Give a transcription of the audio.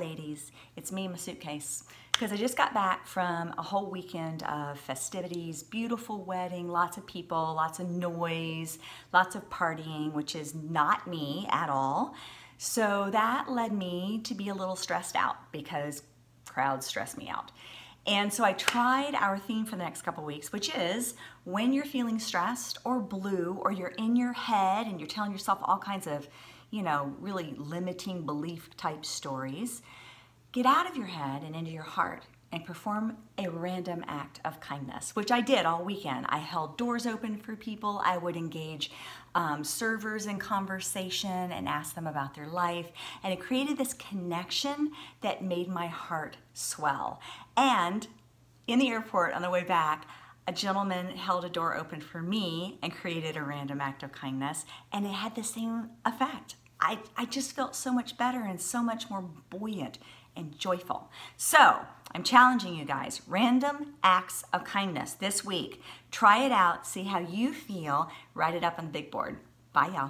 ladies, it's me my suitcase because I just got back from a whole weekend of festivities, beautiful wedding, lots of people, lots of noise, lots of partying, which is not me at all. So that led me to be a little stressed out because crowds stress me out. And so I tried our theme for the next couple weeks, which is when you're feeling stressed or blue or you're in your head and you're telling yourself all kinds of, you know, really limiting belief type stories, Get out of your head and into your heart and perform a random act of kindness, which I did all weekend. I held doors open for people. I would engage um, servers in conversation and ask them about their life. And it created this connection that made my heart swell. And in the airport on the way back, a gentleman held a door open for me and created a random act of kindness, and it had the same effect. I, I just felt so much better and so much more buoyant and joyful. So I'm challenging you guys, random acts of kindness this week. Try it out, see how you feel, write it up on the big board. Bye, y'all.